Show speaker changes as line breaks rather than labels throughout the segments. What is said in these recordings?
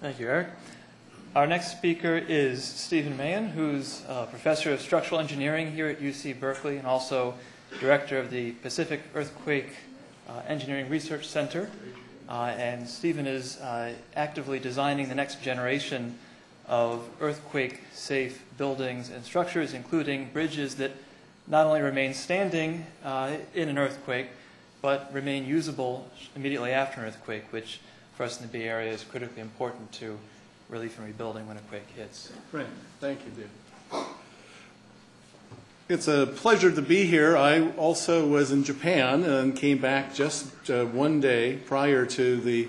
Thank you, Eric. Our next speaker is Stephen Mahin, who's a professor of structural engineering here at UC Berkeley and also director of the Pacific Earthquake uh, Engineering Research Center. Uh, and Stephen is uh, actively designing the next generation of earthquake safe buildings and structures, including bridges that not only remain standing uh, in an earthquake, but remain usable immediately after an earthquake, which for us in the Bay Area is critically important to relief and rebuilding when a quake hits.
Great. Thank you, David. It's a pleasure to be here. I also was in Japan and came back just uh, one day prior to the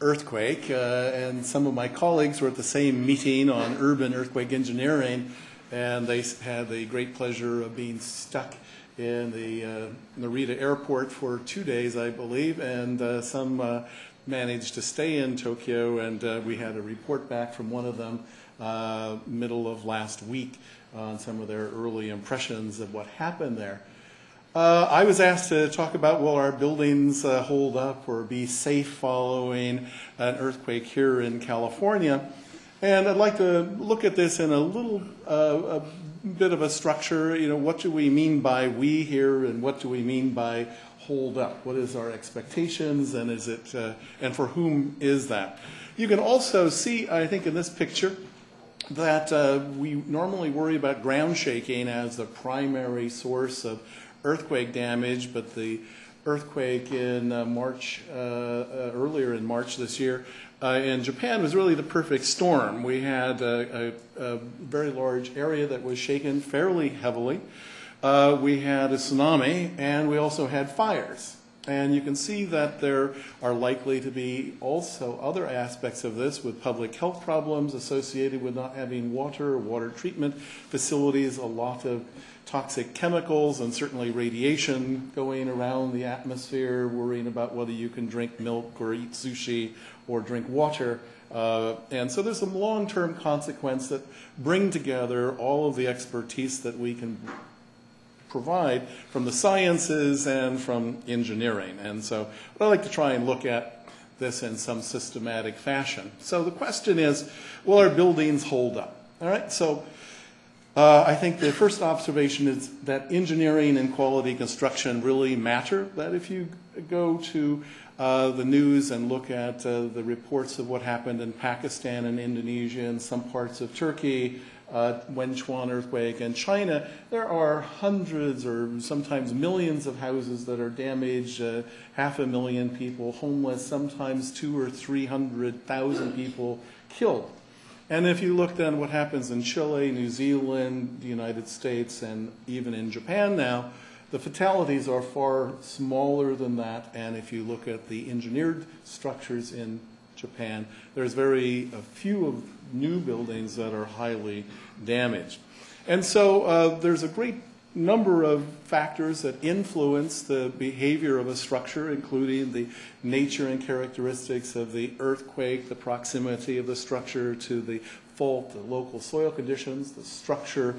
earthquake, uh, and some of my colleagues were at the same meeting on urban earthquake engineering, and they had the great pleasure of being stuck in the uh, Narita airport for two days, I believe, and uh, some uh, managed to stay in Tokyo, and uh, we had a report back from one of them uh, middle of last week on some of their early impressions of what happened there. Uh, I was asked to talk about will our buildings uh, hold up or be safe following an earthquake here in California. And I'd like to look at this in a little uh, a bit of a structure. You know, what do we mean by we here, and what do we mean by hold up? What is our expectations, and is it uh, and for whom is that? You can also see, I think, in this picture that uh, we normally worry about ground shaking as the primary source of earthquake damage, but the earthquake in uh, March, uh, uh earlier in March this year, uh, in Japan was really the perfect storm. We had a, a, a very large area that was shaken fairly heavily. Uh, we had a tsunami, and we also had fires. And you can see that there are likely to be also other aspects of this with public health problems associated with not having water water treatment facilities, a lot of toxic chemicals and certainly radiation going around the atmosphere, worrying about whether you can drink milk or eat sushi or drink water. Uh, and so there's some long-term consequences that bring together all of the expertise that we can provide from the sciences and from engineering. And so I like to try and look at this in some systematic fashion. So the question is, will our buildings hold up? All right, so uh, I think the first observation is that engineering and quality construction really matter. That if you go to uh, the news and look at uh, the reports of what happened in Pakistan and Indonesia and some parts of Turkey, uh, Wenchuan earthquake and China, there are hundreds or sometimes millions of houses that are damaged, uh, half a million people homeless, sometimes two or three hundred thousand people killed. And if you look then what happens in Chile, New Zealand, the United States, and even in Japan now, the fatalities are far smaller than that. And if you look at the engineered structures in Japan, there's very few of new buildings that are highly damaged. And so uh, there's a great number of factors that influence the behavior of a structure, including the nature and characteristics of the earthquake, the proximity of the structure to the fault, the local soil conditions, the structure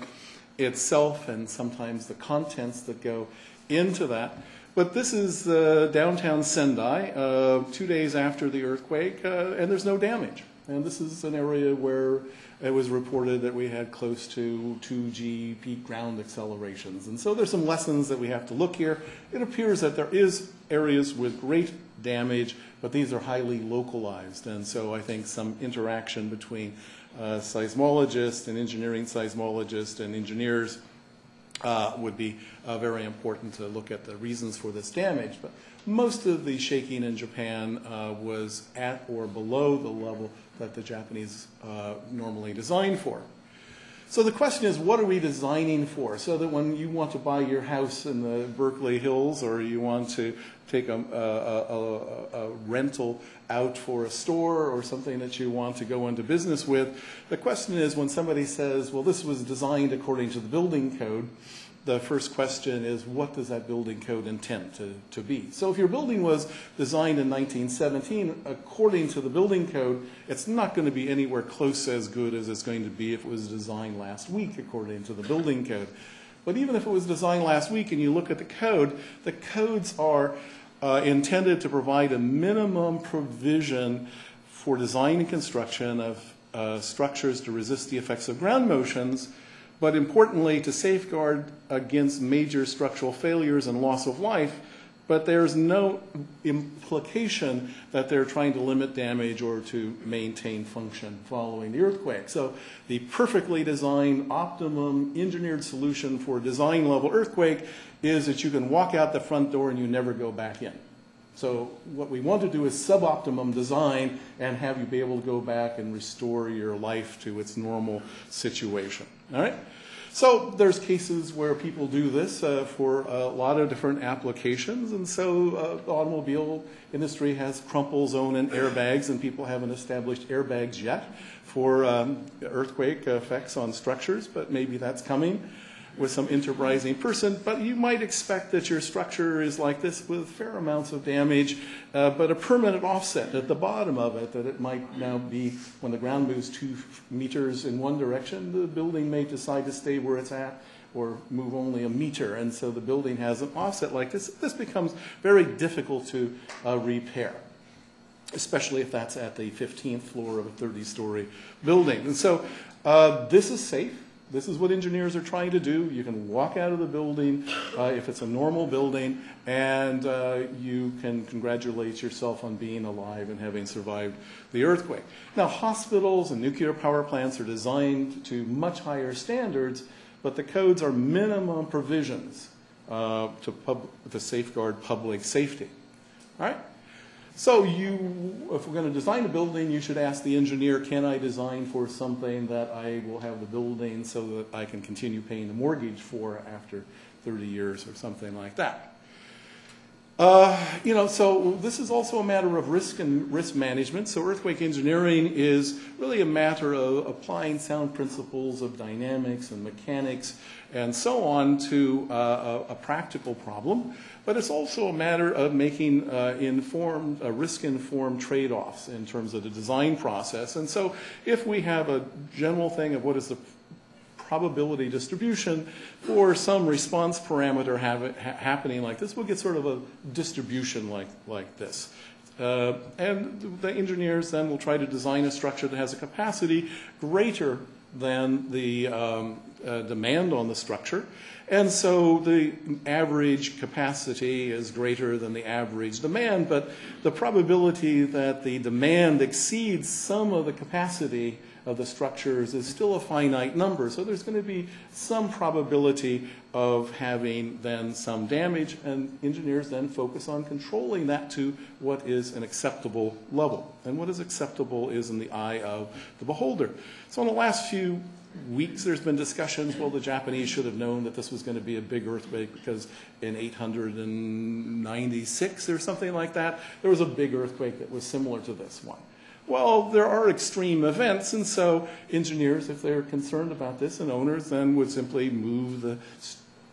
itself, and sometimes the contents that go into that. But this is uh, downtown Sendai, uh, two days after the earthquake, uh, and there's no damage. And this is an area where it was reported that we had close to 2G peak ground accelerations. And so there's some lessons that we have to look here. It appears that there is areas with great damage, but these are highly localized. And so I think some interaction between uh, seismologists and engineering seismologists and engineers uh, would be uh, very important to look at the reasons for this damage. But most of the shaking in Japan uh, was at or below the level that the Japanese uh, normally design for. So the question is, what are we designing for? So that when you want to buy your house in the Berkeley Hills or you want to take a, a, a, a, rental out for a store or something that you want to go into business with, the question is when somebody says, well, this was designed according to the building code, the first question is what does that building code intend to, to be? So if your building was designed in 1917, according to the building code, it's not going to be anywhere close as good as it's going to be if it was designed last week according to the building code. But even if it was designed last week and you look at the code, the codes are uh, intended to provide a minimum provision for design and construction of uh, structures to resist the effects of ground motions, but importantly, to safeguard against major structural failures and loss of life. But there's no implication that they're trying to limit damage or to maintain function following the earthquake. So the perfectly designed, optimum engineered solution for a design level earthquake is that you can walk out the front door and you never go back in. So what we want to do is suboptimum design and have you be able to go back and restore your life to its normal situation. All right? So there's cases where people do this uh, for a lot of different applications, and so uh, the automobile industry has crumple zone and airbags, and people haven't established airbags yet for um, earthquake effects on structures, but maybe that's coming with some enterprising person, but you might expect that your structure is like this with fair amounts of damage, uh, but a permanent offset at the bottom of it, that it might now be when the ground moves two meters in one direction, the building may decide to stay where it's at or move only a meter, and so the building has an offset like this. This becomes very difficult to uh, repair especially if that's at the 15th floor of a 30 story building. And so uh, this is safe. This is what engineers are trying to do. You can walk out of the building uh, if it's a normal building, and uh, you can congratulate yourself on being alive and having survived the earthquake. Now, hospitals and nuclear power plants are designed to much higher standards, but the codes are minimum provisions uh, to, to safeguard public safety. All right? So you, if we're going to design a building, you should ask the engineer, can I design for something that I will have the building so that I can continue paying the mortgage for after 30 years or something like that. Uh, you know, so this is also a matter of risk and risk management. So earthquake engineering is really a matter of applying sound principles of dynamics and mechanics and so on to uh, a, a, practical problem. But it's also a matter of making uh, informed, uh, risk-informed trade-offs in terms of the design process. And so if we have a general thing of what is the probability distribution for some response parameter ha happening like this, we'll get sort of a distribution like, like this. Uh, and the engineers then will try to design a structure that has a capacity greater than the um, uh, demand on the structure. And so the average capacity is greater than the average demand, but the probability that the demand exceeds some of the capacity of the structures is still a finite number. So there's going to be some probability of having then some damage, and engineers then focus on controlling that to what is an acceptable level. And what is acceptable is in the eye of the beholder. So in the last few weeks there's been discussions, well, the Japanese should have known that this was going to be a big earthquake because in 896 or something like that, there was a big earthquake that was similar to this one. Well, there are extreme events, and so engineers, if they're concerned about this, and owners then would simply move the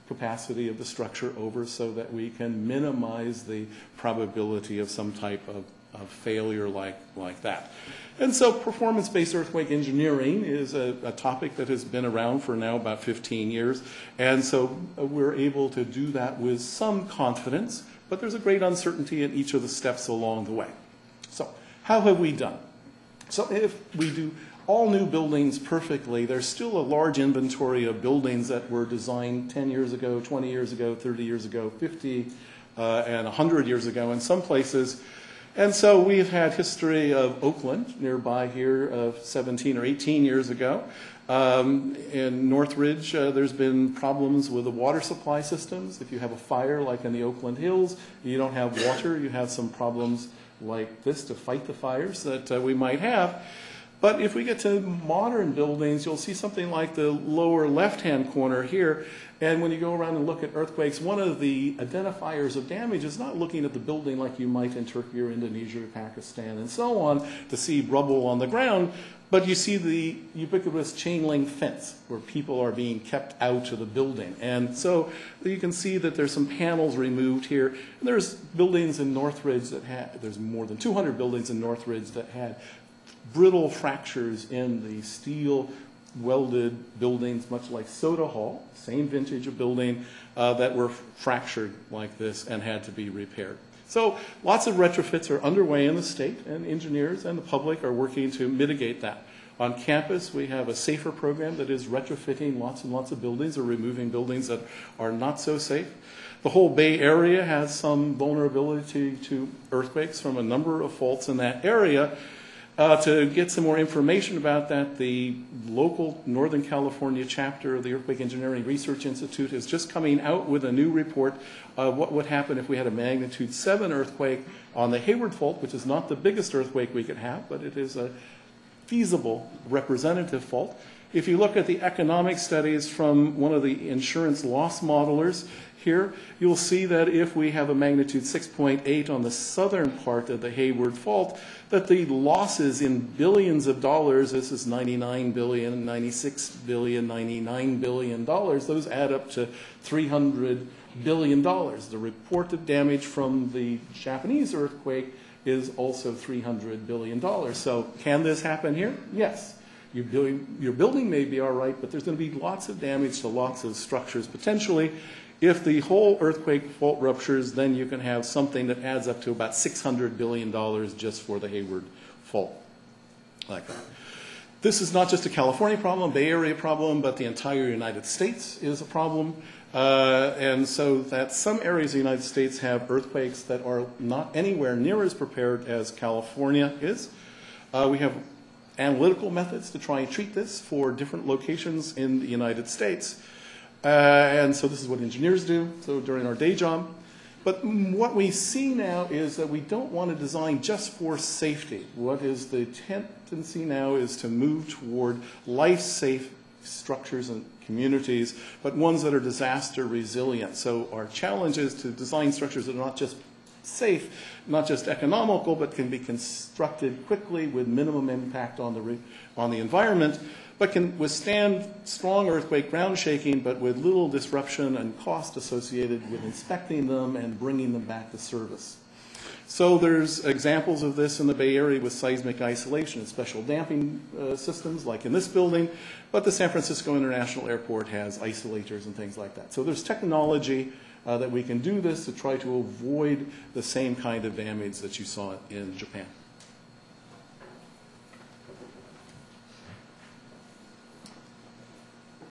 capacity of the structure over so that we can minimize the probability of some type of, of failure like, like that. And so performance-based earthquake engineering is a, a, topic that has been around for now about 15 years. And so uh, we're able to do that with some confidence, but there's a great uncertainty in each of the steps along the way. How have we done? So if we do all new buildings perfectly, there's still a large inventory of buildings that were designed 10 years ago, 20 years ago, 30 years ago, 50, uh, and 100 years ago in some places. And so we've had history of Oakland nearby here of 17 or 18 years ago. Um, in Northridge, uh, there's been problems with the water supply systems. If you have a fire like in the Oakland Hills, you don't have water, you have some problems like this to fight the fires that uh, we might have. But if we get to modern buildings, you'll see something like the lower left-hand corner here. And when you go around and look at earthquakes, one of the identifiers of damage is not looking at the building like you might in Turkey or Indonesia or Pakistan and so on to see rubble on the ground, but you see the ubiquitous chain link fence where people are being kept out of the building. And so you can see that there's some panels removed here. And there's buildings in Northridge that had, there's more than 200 buildings in Northridge that had brittle fractures in the steel welded buildings, much like Soda Hall, same vintage of building, uh, that were fractured like this and had to be repaired. So lots of retrofits are underway in the state, and engineers and the public are working to mitigate that. On campus, we have a safer program that is retrofitting lots and lots of buildings or removing buildings that are not so safe. The whole Bay Area has some vulnerability to earthquakes from a number of faults in that area. Uh, to get some more information about that, the local Northern California chapter of the Earthquake Engineering Research Institute is just coming out with a new report of what would happen if we had a magnitude 7 earthquake on the Hayward Fault, which is not the biggest earthquake we could have, but it is a feasible representative fault. If you look at the economic studies from one of the insurance loss modelers here, you'll see that if we have a magnitude 6.8 on the southern part of the Hayward Fault, that the losses in billions of dollars, this is 99 billion, 96 billion, 99 billion dollars, those add up to 300 billion dollars. The reported damage from the Japanese earthquake is also 300 billion dollars. So can this happen here? Yes. Your building, your building may be all right, but there's going to be lots of damage to lots of structures potentially. If the whole earthquake fault ruptures, then you can have something that adds up to about $600 billion just for the Hayward fault. Like that. This is not just a California problem, Bay Area problem, but the entire United States is a problem. Uh, and so that some areas of the United States have earthquakes that are not anywhere near as prepared as California is. Uh, we have analytical methods to try and treat this for different locations in the United States. Uh, and so this is what engineers do, so during our day job. But what we see now is that we don't want to design just for safety. What is the tendency now is to move toward life-safe structures and communities, but ones that are disaster resilient. So our challenge is to design structures that are not just safe, not just economical, but can be constructed quickly with minimum impact on the, on the environment, but can withstand strong earthquake ground shaking, but with little disruption and cost associated with inspecting them and bringing them back to service. So there's examples of this in the Bay Area with seismic isolation and special damping uh, systems, like in this building, but the San Francisco International Airport has isolators and things like that. So there's technology uh, that we can do this to try to avoid the same kind of damage that you saw in Japan.